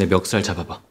내 멱살 잡아봐.